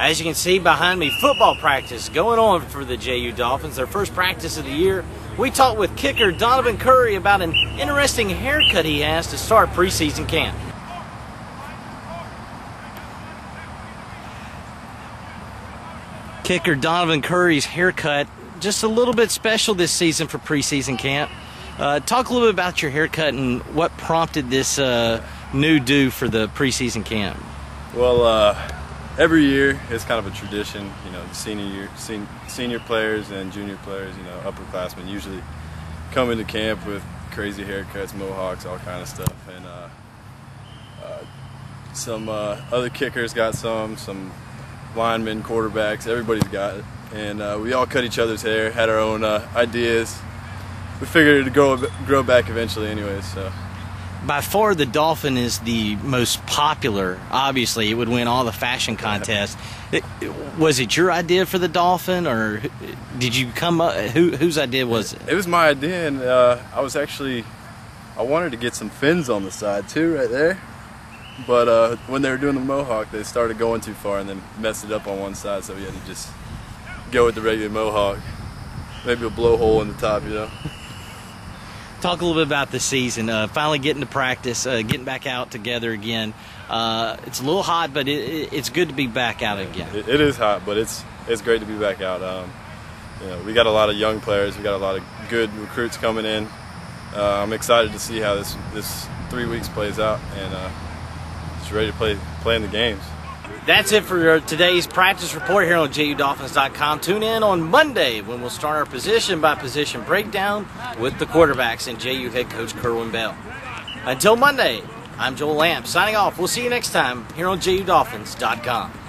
As you can see behind me, football practice going on for the JU Dolphins, their first practice of the year. We talked with kicker Donovan Curry about an interesting haircut he has to start preseason camp. Kicker Donovan Curry's haircut just a little bit special this season for preseason camp. Uh, talk a little bit about your haircut and what prompted this uh, new do for the preseason camp. Well, uh, every year it's kind of a tradition. You know, the senior year, sen- senior players and junior players, you know, upperclassmen usually come into camp with crazy haircuts, mohawks, all kind of stuff, and uh, uh, some uh, other kickers got some, some linemen, quarterbacks, everybody's got it, and uh, we all cut each other's hair, had our own uh, ideas. We figured it'd grow grow back eventually, anyways. So by far the dolphin is the most popular. Obviously it would win all the fashion contests. It, was it your idea for the dolphin or did you come up who, whose idea was it? It was my idea and uh, i was actually i wanted to get some fins on the side too right there. But uh, when they were doing the mohawk they started going too far and then messed it up on one side so we had to just go with the regular mohawk. Maybe a blowhole in the top you know talk a little bit about the season. Uh, finally getting to practice, uh, getting back out together again. Uh, it's a little hot, but it, it's good to be back out again. It, it is hot, but it's it's great to be back out. Um, you know, we got a lot of young players. We got a lot of good recruits coming in. Uh, I'm excited to see how this this three weeks plays out, and uh, just ready to play play in the games. That's it for today's practice report here on JUDolphins.com. Tune in on Monday when we'll start our position by position breakdown with the quarterbacks and JU head coach Kerwin Bell. Until Monday, I'm Joel Lamp signing off. We'll see you next time here on JUDolphins.com.